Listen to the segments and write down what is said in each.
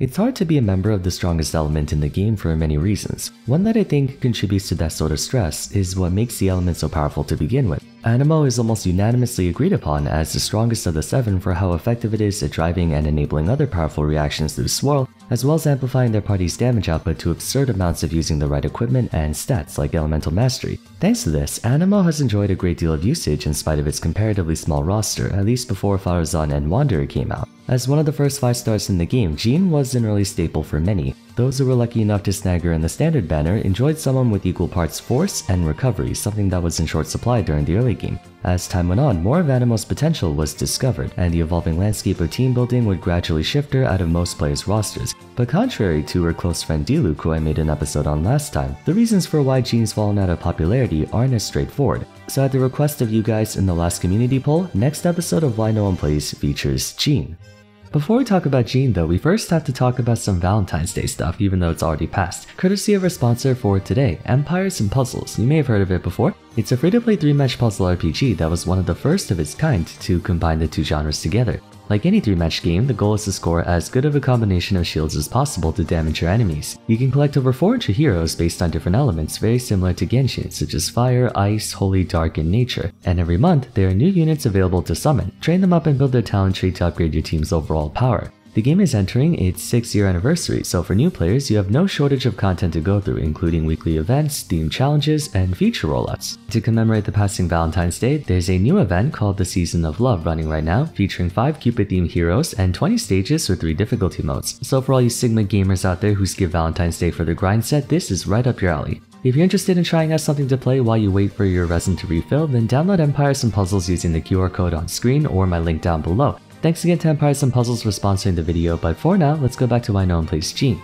It's hard to be a member of the strongest element in the game for many reasons. One that I think contributes to that sort of stress is what makes the element so powerful to begin with. Anemo is almost unanimously agreed upon as the strongest of the seven for how effective it is at driving and enabling other powerful reactions through Swirl, as well as amplifying their party's damage output to absurd amounts if using the right equipment and stats like Elemental Mastery. Thanks to this, Anemo has enjoyed a great deal of usage in spite of its comparatively small roster, at least before Faruzan and Wanderer came out. As one of the first 5 stars in the game, Jean was an early staple for many. Those who were lucky enough to snag her in the standard banner enjoyed someone with equal parts force and recovery, something that was in short supply during the early game. As time went on, more of Anemo's potential was discovered, and the evolving landscape of team building would gradually shift her out of most players' rosters. But contrary to her close friend Diluc, who I made an episode on last time, the reasons for why Jean's fallen out of popularity aren't as straightforward. So at the request of you guys in the last community poll, next episode of Why No One Plays features Jean. Before we talk about Jean though, we first have to talk about some Valentine's Day stuff even though it's already passed, courtesy of our sponsor for today, Empires and Puzzles. You may have heard of it before. It's a free-to-play 3-match puzzle RPG that was one of the first of its kind to combine the two genres together. Like any 3-match game, the goal is to score as good of a combination of shields as possible to damage your enemies. You can collect over 400 heroes based on different elements very similar to Genshin, such as fire, ice, holy, dark, and nature. And every month, there are new units available to summon. Train them up and build their talent tree to upgrade your team's overall power. The game is entering its 6 year anniversary, so for new players, you have no shortage of content to go through, including weekly events, themed challenges, and feature rollouts. To commemorate the passing Valentine's Day, there's a new event called the Season of Love running right now, featuring 5 Cupid themed heroes and 20 stages with 3 difficulty modes. So for all you Sigma gamers out there who skip Valentine's Day for the grind set, this is right up your alley. If you're interested in trying out something to play while you wait for your resin to refill, then download Empires and Puzzles using the QR code on screen or my link down below. Thanks again to Empires and Puzzles for sponsoring the video, but for now, let's go back to no one plays Jean.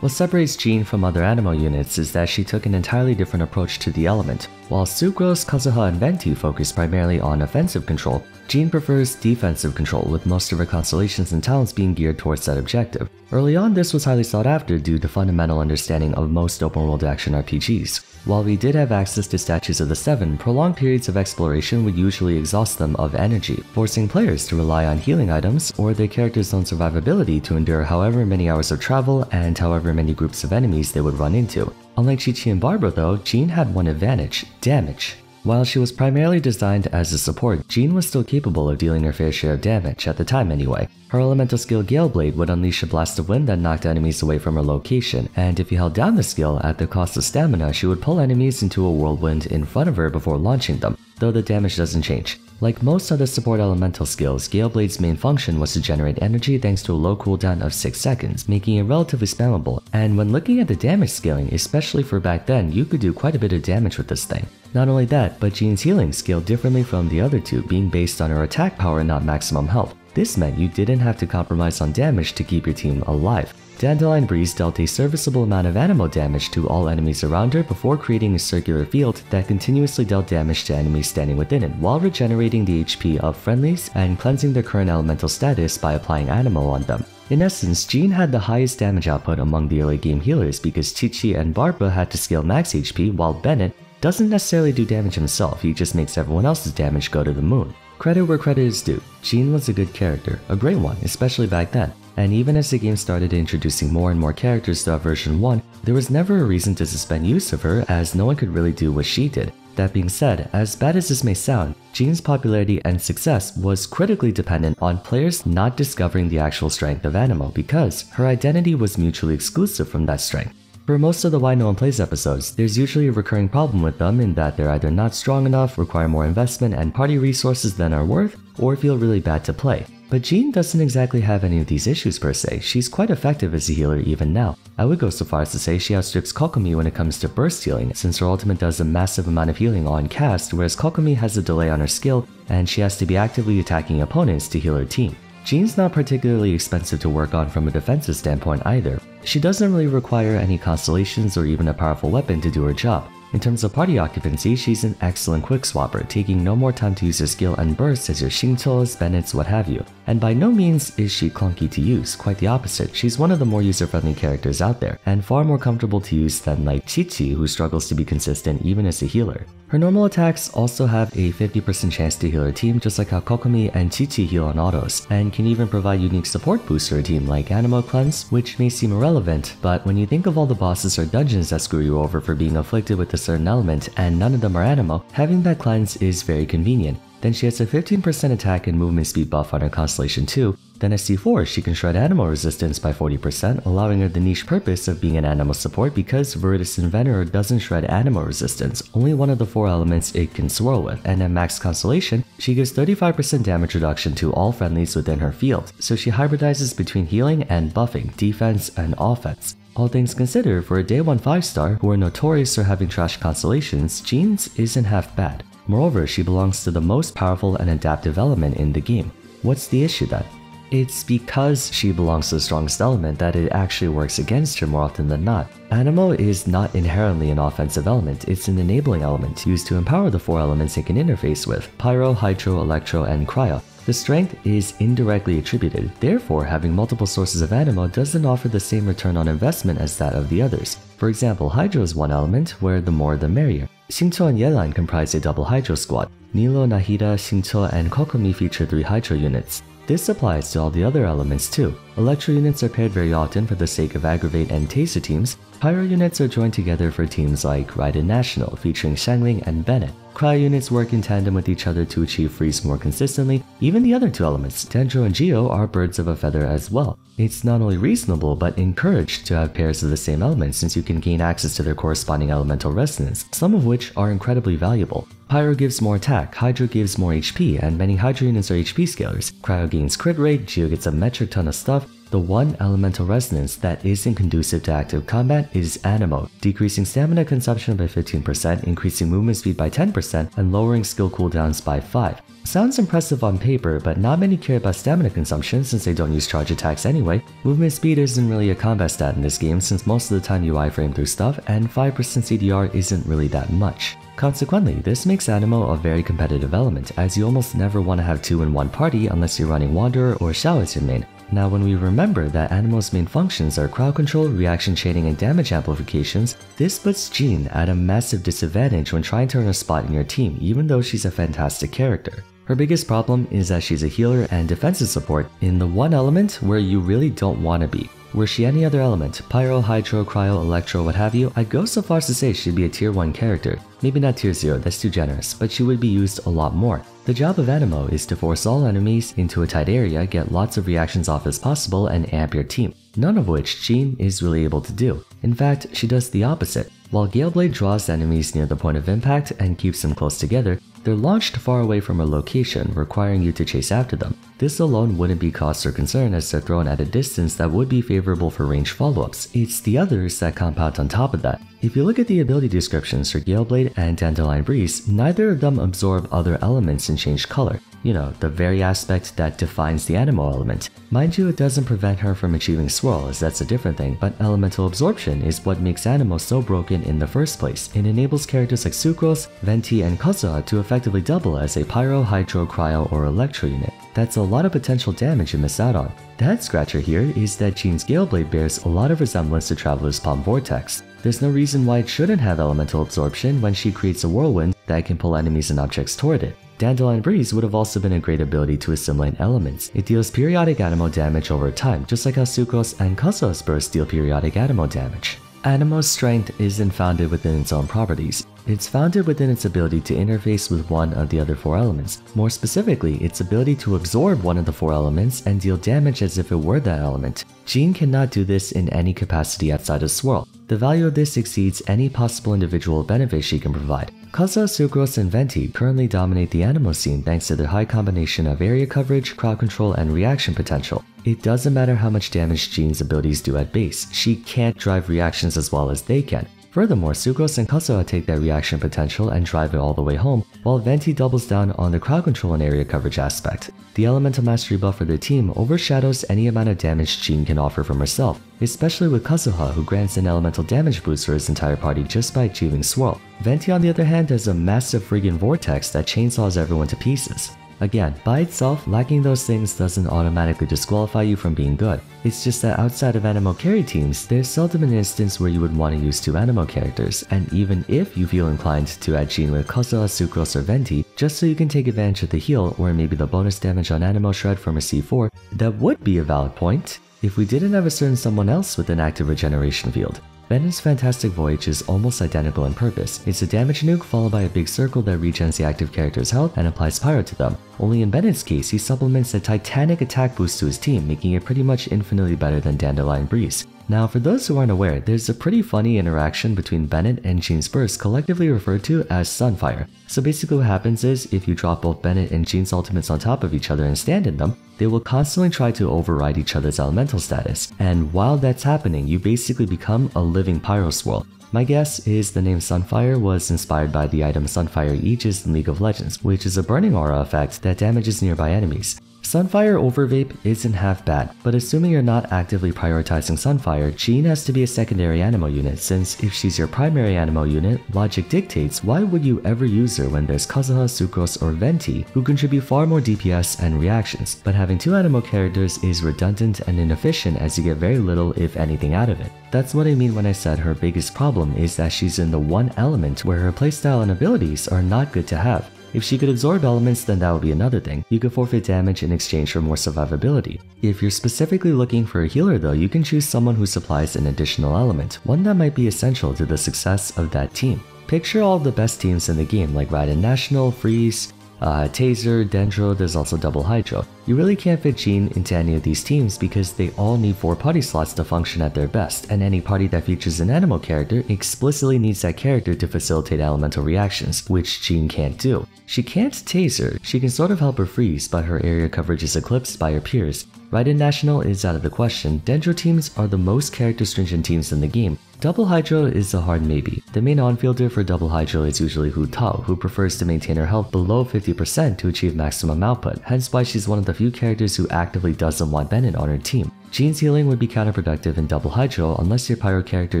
What separates Jean from other Anemo units is that she took an entirely different approach to the element. While Sucrose, Kazuha, and Venti focus primarily on offensive control, Jean prefers defensive control, with most of her constellations and talents being geared towards that objective. Early on, this was highly sought after due to fundamental understanding of most open-world action RPGs. While we did have access to statues of the Seven, prolonged periods of exploration would usually exhaust them of energy, forcing players to rely on healing items or their character's own survivability to endure however many hours of travel and however many groups of enemies they would run into. Unlike Qiqi and Barbara though, Jean had one advantage, damage. While she was primarily designed as a support, Jean was still capable of dealing her fair share of damage, at the time anyway. Her elemental skill Gale Blade would unleash a blast of wind that knocked enemies away from her location, and if you held down the skill at the cost of stamina, she would pull enemies into a whirlwind in front of her before launching them, though the damage doesn't change. Like most other support elemental skills, Galeblade's main function was to generate energy thanks to a low cooldown of 6 seconds, making it relatively spammable, and when looking at the damage scaling, especially for back then, you could do quite a bit of damage with this thing. Not only that, but Jean's healing scaled differently from the other two, being based on her attack power and not maximum health. This meant you didn't have to compromise on damage to keep your team alive. Dandelion Breeze dealt a serviceable amount of Anemo damage to all enemies around her before creating a circular field that continuously dealt damage to enemies standing within it, while regenerating the HP of friendlies and cleansing their current elemental status by applying Anemo on them. In essence, Jean had the highest damage output among the early game healers because Qiqi and Barbara had to scale max HP while Bennett doesn't necessarily do damage himself, he just makes everyone else's damage go to the moon. Credit where credit is due, Jean was a good character, a great one, especially back then. And even as the game started introducing more and more characters throughout version 1, there was never a reason to suspend use of her as no one could really do what she did. That being said, as bad as this may sound, Jean's popularity and success was critically dependent on players not discovering the actual strength of Anemo because her identity was mutually exclusive from that strength. For most of the Why No One Plays episodes, there's usually a recurring problem with them in that they're either not strong enough, require more investment and party resources than are worth, or feel really bad to play. But Jean doesn't exactly have any of these issues per se, she's quite effective as a healer even now. I would go so far as to say she outstrips Kokomi when it comes to burst healing, since her ultimate does a massive amount of healing on cast, whereas Kokomi has a delay on her skill, and she has to be actively attacking opponents to heal her team. Jean's not particularly expensive to work on from a defensive standpoint either. She doesn't really require any constellations or even a powerful weapon to do her job. In terms of party occupancy, she's an excellent quick swapper, taking no more time to use her skill and bursts as your Xingqius, Bennett's, what have you. And by no means is she clunky to use, quite the opposite. She's one of the more user-friendly characters out there, and far more comfortable to use than like Qiqi who struggles to be consistent even as a healer. Her normal attacks also have a 50% chance to heal her team just like how Kokomi and Qiqi heal on autos, and can even provide unique support boosts to her team like Anemo Cleanse, which may seem irrelevant, but when you think of all the bosses or dungeons that screw you over for being afflicted with a certain element and none of them are Anemo, having that cleanse is very convenient. Then she has a 15% attack and movement speed buff on her Constellation 2. Then at C4, she can shred Anemo resistance by 40%, allowing her the niche purpose of being an Anemo support because Viridescent Venerer doesn't shred Anemo resistance, only one of the four elements it can swirl with, and at max Constellation, she gives 35% damage reduction to all friendlies within her field, so she hybridizes between healing and buffing, defense and offense. All things considered, for a day 1 5 star who are notorious for having trash constellations, Jean's isn't half bad. Moreover, she belongs to the most powerful and adaptive element in the game. What's the issue then? It's because she belongs to the strongest element that it actually works against her more often than not. Anemo is not inherently an offensive element, it's an enabling element used to empower the four elements it can interface with Pyro, Hydro, Electro, and Cryo. The strength is indirectly attributed, therefore having multiple sources of Anemo doesn't offer the same return on investment as that of the others. For example, Hydro is one element, where the more the merrier. Xingqiu and Yelan comprise a double Hydro squad. Nilou, Nahida, Xingqiu, and Kokomi feature three Hydro units. This applies to all the other elements too. Electro units are paired very often for the sake of Aggravate and Taser teams. Pyro units are joined together for teams like Raiden National featuring Xiangling and Bennett. Cryo units work in tandem with each other to achieve freeze more consistently. Even the other two elements, Dendro and Geo, are birds of a feather as well. It's not only reasonable but encouraged to have pairs of the same element since you can gain access to their corresponding elemental resonance, some of which are incredibly valuable. Pyro gives more attack, Hydro gives more HP, and many Hydro units are HP scalers. Cryo gains crit rate, Geo gets a metric ton of stuff, the one elemental resonance that isn't conducive to active combat is Anemo, decreasing stamina consumption by 15%, increasing movement speed by 10%, and lowering skill cooldowns by 5. Sounds impressive on paper, but not many care about stamina consumption since they don't use charge attacks anyway. Movement speed isn't really a combat stat in this game since most of the time you iframe through stuff, and 5% CDR isn't really that much. Consequently, this makes Anemo a very competitive element, as you almost never want to have two in one party unless you're running Wanderer or Xiao as your main, now when we remember that Anemo's main functions are crowd control, reaction chaining, and damage amplifications, this puts Jean at a massive disadvantage when trying to earn a spot in your team even though she's a fantastic character. Her biggest problem is that she's a healer and defensive support in the one element where you really don't want to be. Were she any other element, Pyro, Hydro, Cryo, Electro, what have you, I'd go so far as to say she'd be a tier 1 character. Maybe not tier 0, that's too generous, but she would be used a lot more. The job of Anemo is to force all enemies into a tight area, get lots of reactions off as possible, and amp your team, none of which Jean is really able to do. In fact, she does the opposite. While Galeblade draws enemies near the point of impact and keeps them close together, they're launched far away from a location, requiring you to chase after them. This alone wouldn't be cause or concern as they're thrown at a distance that would be favorable for range follow-ups. It's the others that compound on top of that. If you look at the ability descriptions for Galeblade and Dandelion Breeze, neither of them absorb other elements and change color. You know, the very aspect that defines the Anemo element. Mind you, it doesn't prevent her from achieving Swirl, as that's a different thing, but elemental absorption is what makes Anemo so broken in the first place. It enables characters like Sucrose, Venti, and Kazuha to effectively double as a Pyro, Hydro, Cryo, or Electro unit. That's a lot of potential damage you miss out on. The head scratcher here is that Jean's Galeblade bears a lot of resemblance to Traveler's Palm Vortex. There's no reason why it shouldn't have elemental absorption when she creates a whirlwind that can pull enemies and objects toward it. Dandelion Breeze would have also been a great ability to assimilate elements. It deals periodic Anemo damage over time, just like how Sucrose and Kazuha's burst deal periodic Anemo damage. Anemo's strength isn't founded within its own properties. It's founded within its ability to interface with one of the other four elements. More specifically, its ability to absorb one of the four elements and deal damage as if it were that element. Jean cannot do this in any capacity outside of Swirl. The value of this exceeds any possible individual benefit she can provide. Kazuha, Sucrose, and Venti currently dominate the Anemo scene thanks to their high combination of area coverage, crowd control, and reaction potential. It doesn't matter how much damage Jean's abilities do at base, she can't drive reactions as well as they can. Furthermore, Sucrose and Kazuha take that reaction potential and drive it all the way home, while Venti doubles down on the crowd control and area coverage aspect. The elemental mastery buff for the team overshadows any amount of damage Jean can offer from herself, especially with Kazuha who grants an elemental damage boost for his entire party just by achieving Swirl. Venti on the other hand has a massive friggin' vortex that chainsaws everyone to pieces. Again, by itself, lacking those things doesn't automatically disqualify you from being good. It's just that outside of Anemo carry teams, there's seldom an instance where you would want to use two Anemo characters, and even if you feel inclined to add Jean with Kazuha, Sucrose, or Venti, just so you can take advantage of the heal or maybe the bonus damage on Anemo Shred from a C4, that would be a valid point if we didn't have a certain someone else with an active regeneration field. Bennett's Fantastic Voyage is almost identical in purpose. It's a damage nuke followed by a big circle that regens the active character's health and applies pyro to them. Only in Bennett's case, he supplements a titanic attack boost to his team, making it pretty much infinitely better than Dandelion Breeze. Now, for those who aren't aware, there's a pretty funny interaction between Bennett and Jean's burst, collectively referred to as Sunfire. So basically what happens is, if you drop both Bennett and Jean's ultimates on top of each other and stand in them, they will constantly try to override each other's elemental status. And while that's happening, you basically become a living pyro swirl. My guess is the name Sunfire was inspired by the item Sunfire Aegis in League of Legends, which is a burning aura effect that damages nearby enemies. Sunfire over Vape isn't half bad, but assuming you're not actively prioritizing Sunfire, Jean has to be a secondary Anemo unit since if she's your primary Anemo unit, logic dictates why would you ever use her when there's Kazuha, Sucrose, or Venti who contribute far more DPS and reactions, but having two Anemo characters is redundant and inefficient as you get very little if anything out of it. That's what I mean when I said her biggest problem is that she's in the one element where her playstyle and abilities are not good to have. If she could absorb elements, then that would be another thing. You could forfeit damage in exchange for more survivability. If you're specifically looking for a healer though, you can choose someone who supplies an additional element, one that might be essential to the success of that team. Picture all the best teams in the game like Raiden National, Freeze, uh, Taser, Dendro, there's also Double Hydro. You really can't fit Jean into any of these teams because they all need 4 party slots to function at their best, and any party that features an Anemo character explicitly needs that character to facilitate elemental reactions, which Jean can't do. She can't taser, she can sort of help her freeze, but her area coverage is eclipsed by her peers. Raiden National is out of the question, Dendro teams are the most character stringent teams in the game, Double Hydro is a hard maybe. The main on-fielder for Double Hydro is usually Hu Tao, who prefers to maintain her health below 50% to achieve maximum output, hence why she's one of the few characters who actively doesn't want Bennett on her team. Jean's healing would be counterproductive in Double Hydro unless your pyro character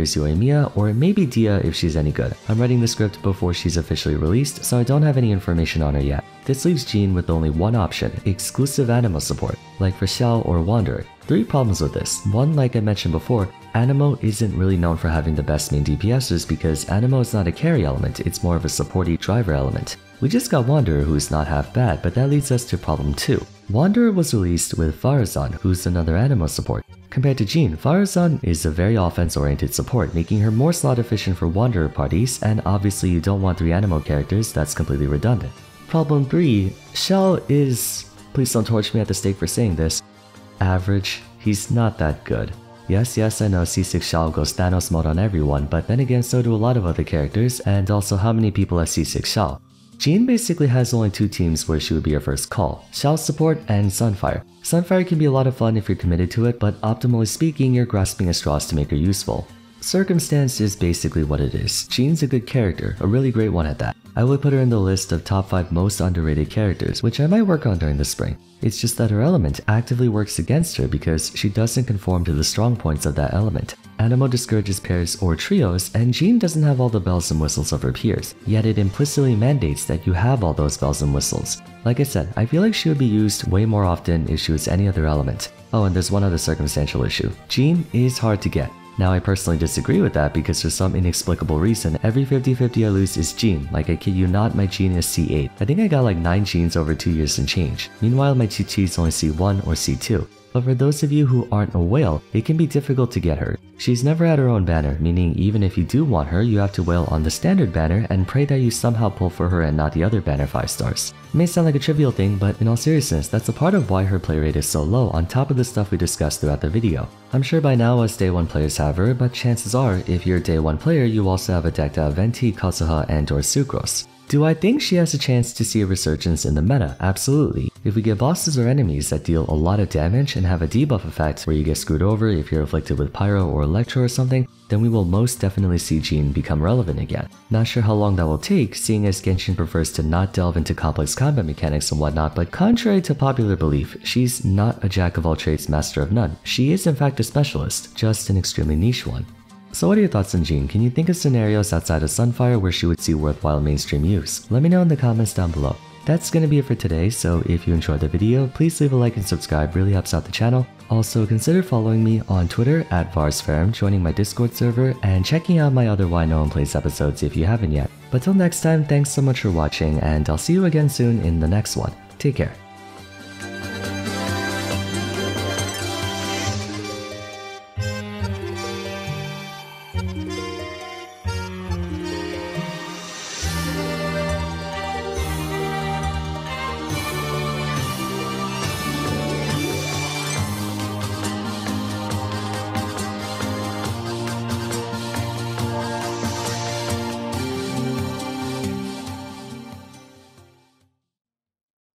is Yoimiya or maybe Dehya if she's any good. I'm writing the script before she's officially released, so I don't have any information on her yet. This leaves Jean with only one option, exclusive Anemo support, like for Xiao or Wanderer. Three problems with this. One, like I mentioned before, Anemo isn't really known for having the best main DPSs because Anemo is not a carry element, it's more of a supporty driver element. We just got Wanderer who's not half bad, but that leads us to problem 2. Wanderer was released with Faruzan, who's another Anemo support. Compared to Jean, Faruzan is a very offense-oriented support, making her more slot efficient for Wanderer parties, and obviously you don't want 3 Anemo characters, that's completely redundant. Problem 3, Xiao is, please don't torch me at the stake for saying this, average. He's not that good. Yes, yes, I know C6 Xiao goes Thanos mode on everyone, but then again so do a lot of other characters, and also how many people have C6 Xiao. Jean basically has only two teams where she would be her first call, Xiao support and Sunfire. Sunfire can be a lot of fun if you're committed to it, but optimally speaking, you're grasping at straws to make her useful. Circumstance is basically what it is. Jean's a good character, a really great one at that. I would put her in the list of top 5 most underrated characters, which I might work on during the spring. It's just that her element actively works against her because she doesn't conform to the strong points of that element. Anemo discourages pairs or trios, and Jean doesn't have all the bells and whistles of her peers, yet it implicitly mandates that you have all those bells and whistles. Like I said, I feel like she would be used way more often if she was any other element. Oh, and there's one other circumstantial issue. Jean is hard to get. Now I personally disagree with that because for some inexplicable reason, every 50-50 I lose is Jean, like I kid you not, my Jean is C8. I think I got like 9 Jeans over 2 years and change. Meanwhile my Chi is only C1 or C2. But for those of you who aren't a whale, it can be difficult to get her. She's never had her own banner, meaning even if you do want her, you have to wail on the standard banner and pray that you somehow pull for her and not the other banner 5 stars. It may sound like a trivial thing, but in all seriousness, that's a part of why her play rate is so low on top of the stuff we discussed throughout the video. I'm sure by now as day 1 players have her, but chances are, if you're a day 1 player, you also have a decked out Venti, Kazuha, and or Sucrose. Do I think she has a chance to see a resurgence in the meta? Absolutely. If we get bosses or enemies that deal a lot of damage and have a debuff effect where you get screwed over if you're afflicted with Pyro or Electro or something, then we will most definitely see Jean become relevant again. Not sure how long that will take, seeing as Genshin prefers to not delve into complex combat mechanics and whatnot, but contrary to popular belief, she's not a jack of all trades, master of none. She is in fact a specialist, just an extremely niche one. So what are your thoughts on Jean? Can you think of scenarios outside of Sunfire where she would see worthwhile mainstream use? Let me know in the comments down below. That's gonna be it for today, so if you enjoyed the video, please leave a like and subscribe, really helps out the channel. Also, consider following me on Twitter at VarsVerum, joining my Discord server, and checking out my other Why No One Plays episodes if you haven't yet. But till next time, thanks so much for watching, and I'll see you again soon in the next one. Take care.